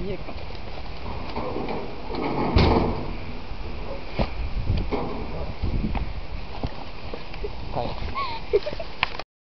你也搞。嗯嗯